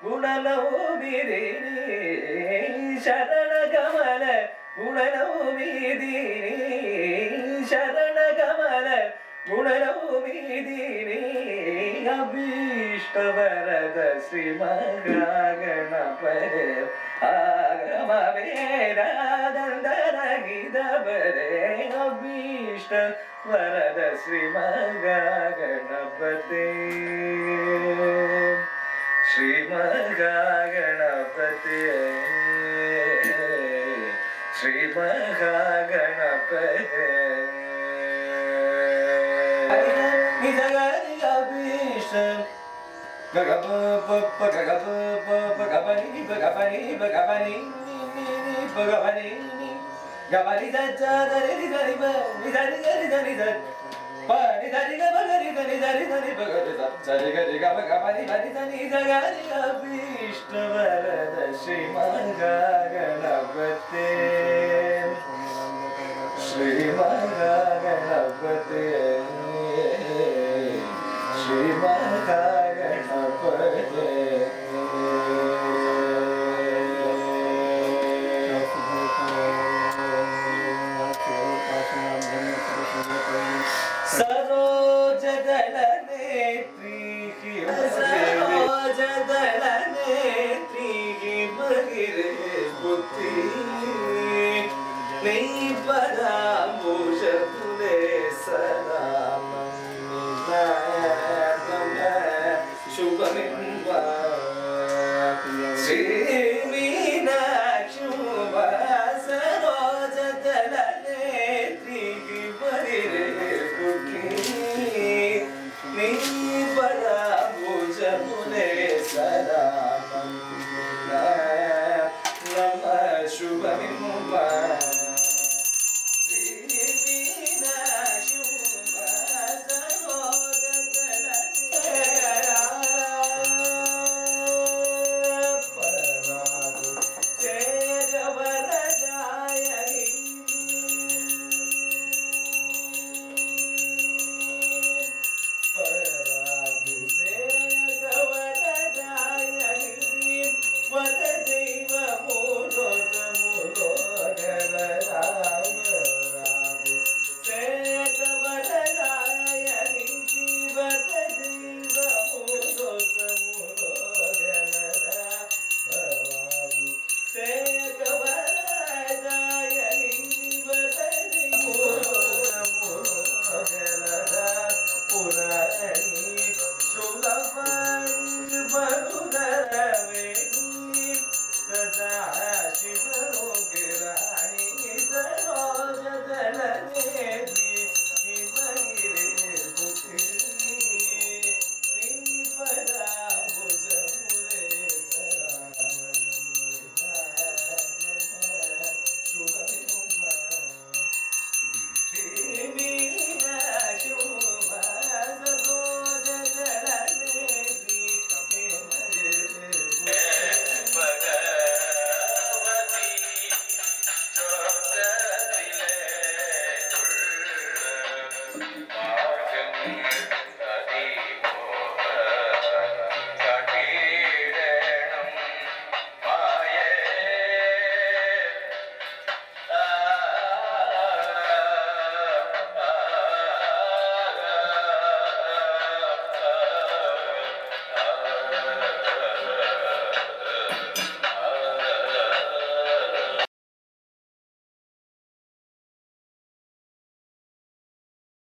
ಗುಣಲೌಬಿರಿ ಶರಣ ಕಮಲ ಗುಣಲೌಬಿರಿ ಶರಣ ಕಮಲ ಗುಣಲೌಬಿರಿ ಅಭೀಷ್ಟವರದ ಶ್ರೀಮಗ ಗಣಪರೆ ಆಗಮ ಬರೇ ಅಭೀಷ್ಟ ವರದ ಶ್ರೀಮಗ ಗಣಪತಿ श्रीमहागणपते श्रीमहागणपते गगपनि गगपनि गगपनि गगपनि गबरि दरि दरि दरि दरि दरि जगारिकाभि गणपते जदल नेत्री सरो जदल नेत्री मगिर नहीं परा मोश तुले sir. over. I can hear